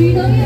Nice!